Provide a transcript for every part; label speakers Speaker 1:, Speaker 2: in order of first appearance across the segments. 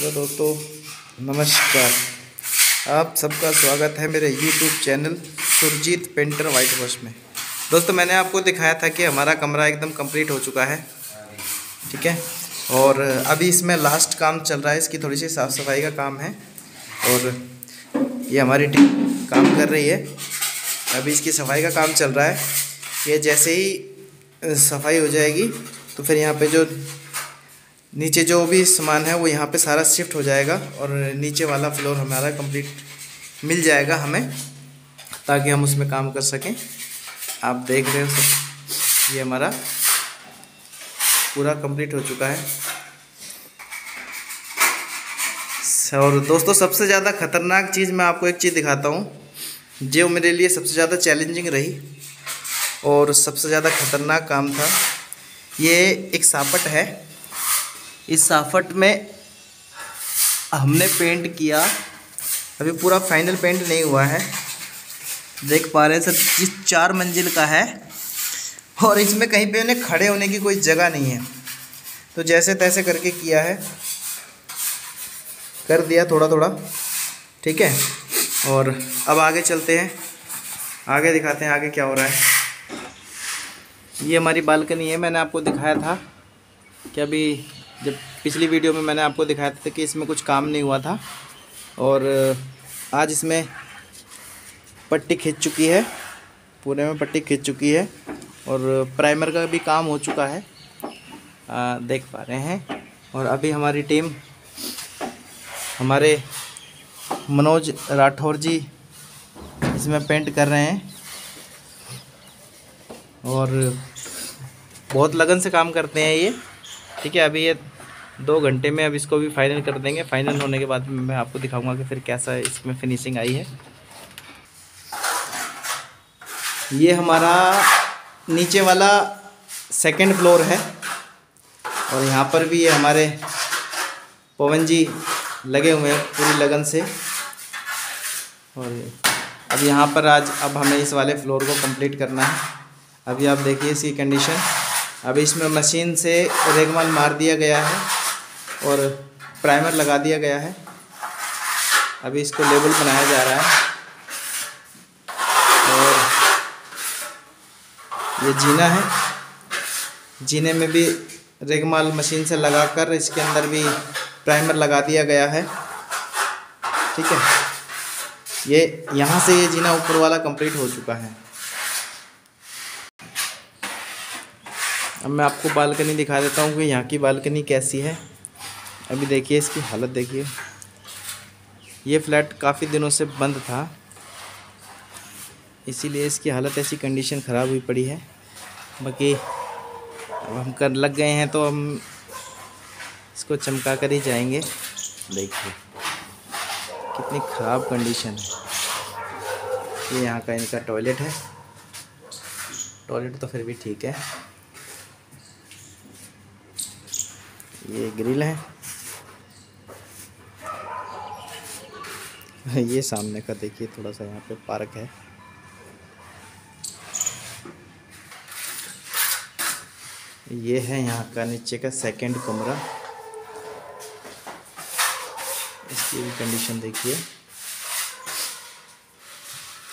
Speaker 1: Hello दोस्तों, नमस्कार। आप सबका स्वागत है मेरे YouTube channel Surjit painter white wash में। दोस्तों, मैंने आपको दिखाया था कि हमारा कमरा एकदम कंप्लीट हो चुका है। ठीक है? और अभी इसमें लास्ट काम चल रहा है, इसकी थोड़ी सी साफ़ सफ़ाई का काम है। और ये हमारी टीम काम कर रही है। अभी इसकी सफ़ाई का काम चल रहा है। ये जैसे ही सफ़ाई हो जाएगी तो फिर यहाँ पे जो नीचे जो भी सामान है वो यहाँ पे सारा शिफ्ट हो जाएगा और नीचे वाला फ्लोर हमारा कंप्लीट मिल जाएगा हमें, ताकि हम उसमें काम कर सकें। आप देख रहे हो सब, ये हमारा पूरा कंप्लीट हो चुका है। और दोस्तों, सबसे ज़्यादा ख़तरनाक चीज़ मैं आपको एक चीज़ दिखाता हूँ, जो मेरे लिए सबसे ज़्यादा चैलेंजिंग रही और सबसे ज़्यादा ख़तरनाक काम था। ये एक सापट है। इस साफट में हमने पेंट किया। अभी पूरा फाइनल पेंट नहीं हुआ है। देख पा रहे सर जिस चार मंजिल का है और इसमें कहीं पे उन्हें खड़े होने की कोई जगह नहीं है। तो जैसे तैसे करके किया है। कर दिया थोड़ा थोड़ा ठीक है? और अब आगे चलते हैं। आगे दिखाते हैं आगे क्या हो रहा है। ये हमारी बालकनी है, मैंने आपको दिखाया था कि अभी जब पिछली वीडियो में मैंने आपको दिखाया था कि इसमें कुछ काम नहीं हुआ था और आज इसमें पट्टी खींच चुकी है पूरे में पट्टी खींच चुकी है और प्राइमर का भी काम हो चुका है। आ, देख पा रहे हैं और अभी हमारी टीम हमारे मनोज राठौर जी इसमें पेंट कर रहे हैं और बहुत लगन से काम करते हैं ये। ठीक है, अभी ये दो घंटे में अब इसको भी फाइनल कर देंगे। फाइनल होने के बाद मैं आपको दिखाऊँगा कि फिर कैसा इसमें फिनिशिंग आई है। ये हमारा नीचे वाला सेकंड फ्लोर है और यहाँ पर भी ये हमारे पवन जी लगे हुए हैं पूरी लगन से। और अब यहाँ पर आज, अब हमें इस वाले फ्लोर को कंप्लीट करना है। अभी आप देखिए इसकी कंडीशन अभी इसमें मशीन से रेगमाल मार दिया गया है और प्राइमर लगा दिया गया है। अभी इसको लेबल बनाया जा रहा है। और ये जीना है। जीने में भी रेगमाल मशीन से लगाकर इसके अंदर भी प्राइमर लगा दिया गया है। ठीक है? ये यहाँ से ये जीना ऊपर वाला कंप्लीट हो चुका है। अब मैं आपको बालकनी दिखा देता हूँ कि यहाँ की बालकनी कैसी है। अभी देखिए इसकी हालत देखिए। ये फ्लैट काफ़ी दिनों से बंद था। इसीलिए इसकी हालत ऐसी कंडीशन ख़राब हुई पड़ी है। बाकी अब हम कर लग गए हैं तो हम इसको चमका कर ही जाएँगे। देखिए कितनी ख़राब कंडीशन है। ये यहाँ का इनका टॉयलेट है। टॉयलेट तो फिर भी ठीक है। ये ग्रिल है। ये सामने का देखिए, थोड़ा सा यहाँ पे पार्क है। ये है यहाँ का नीचे का सेकंड कमरा। इसकी भी कंडीशन देखिए।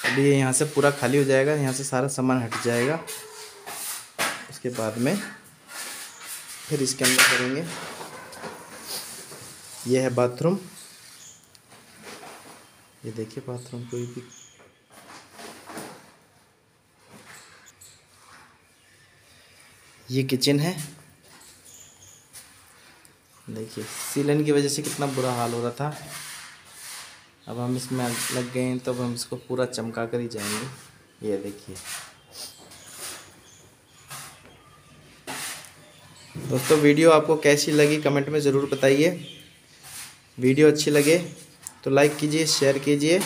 Speaker 1: अभी यहाँ से पूरा खाली हो जाएगा, यहाँ से सारा सामान हट जाएगा। उसके बाद में फिर इसके अंदर करेंगे। ये है बाथरूम। ये देखिए बाथरूम कोई भी। ये किचन है। देखिए सीलन की वजह से कितना बुरा हाल हो रहा था। अब हम इसमें लग गए हैं तो अब हम इसको पूरा चमका कर ही जाएँगे। ये देखिए। दोस्तों, वीडियो आपको कैसी लगी कमेंट में ज़रूर बताइए। वीडियो अच्छी लगे तो लाइक कीजिए, शेयर कीजिए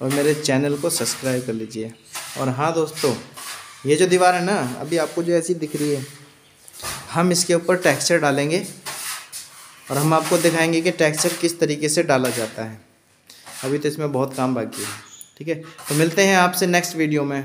Speaker 1: और मेरे चैनल को सब्सक्राइब कर लीजिए। और हाँ दोस्तों, ये जो दीवार है ना, अभी आपको जो ऐसी दिख रही है, हम इसके ऊपर टेक्सचर डालेंगे और हम आपको दिखाएँगे कि टेक्सचर किस तरीके से डाला जाता है। अभी तो इसमें बहुत काम बाकी है, ठीक है? तो मिलते हैं आपसे नेक्स्ट वीडियो में।